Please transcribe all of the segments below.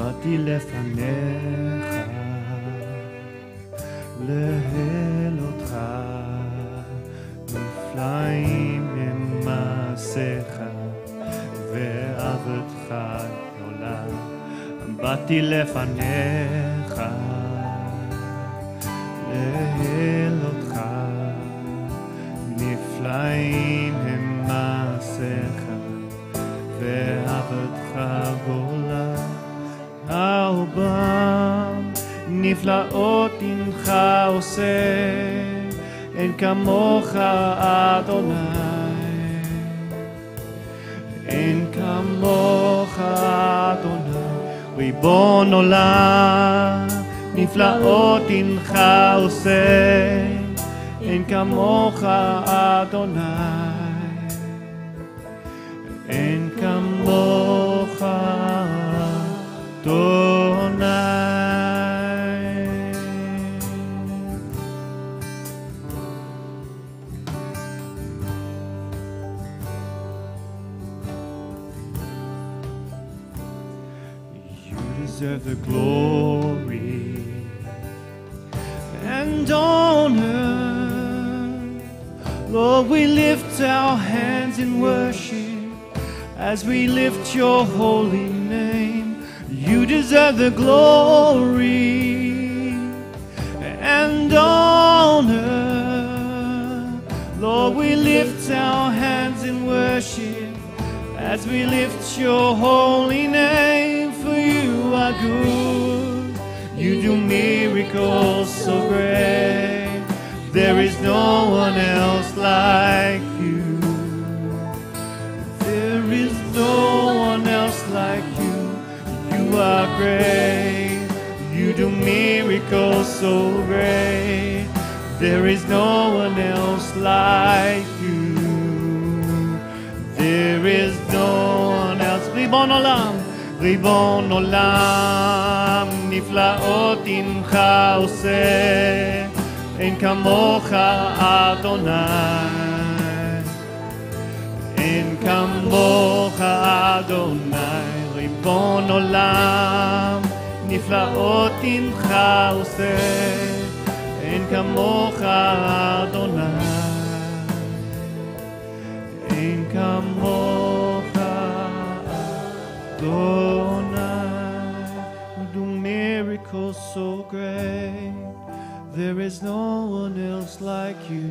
באתי לפניך להל אותך. נפלאים הם מעשיך ועבדך גדולה. באתי לפניך להל אותך. נפלאים הם מעשיך ועבדך גדולה נפלאות אינך עושה אין כמוך אדוני אין כמוך אדוני ריבון עולם נפלאות אינך עושה אין כמוך אדוני אין כמוך deserve the glory and honor. Lord, we lift our hands in worship as we lift your holy name. You deserve the glory and honor. Lord, we lift our hands in worship as we lift your holy name, are good. You do miracles so great. There is no one else like you. There is no one else like you. You are great. You do miracles so great. There is no one else like you. There is no one else. ריבון עולם, נפלאות אינך עושה, אין כמוך אדוני. אין כמוך אדוני, ריבון עולם, נפלאות אינך עושה, אין כמוך אדוני. אין כמוך Adonai, who do miracles so great. There is no one else like you.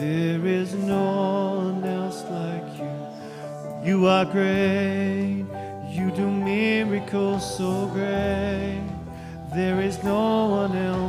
There is no one else like you. You are great. You do miracles so great. There is no one else.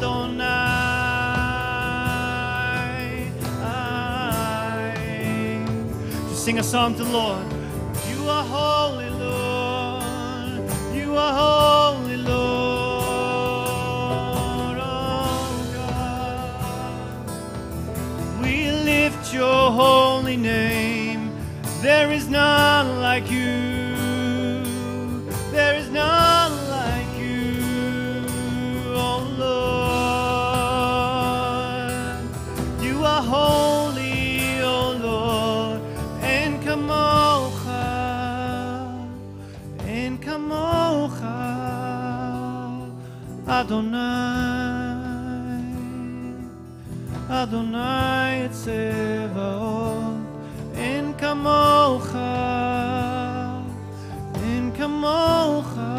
Adonai. To sing a song to the Lord. You are holy, Lord. You are holy, Lord. Oh God. We lift your holy name. There is none like you. holy, O Lord, and Kamocha, and Kamocha, Adonai, Adonai Tzevaot, and Kamocha, and Kamocha,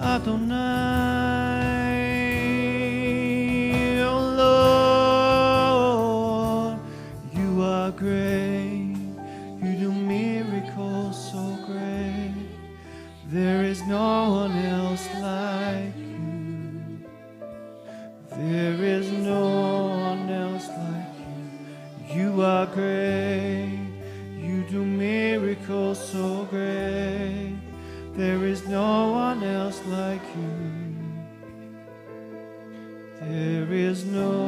Adonai. Great. You do miracles so great. There is no one else like you. There is no one else like you. You are great. You do miracles so great. There is no one else like you. There is no